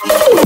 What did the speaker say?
Peace.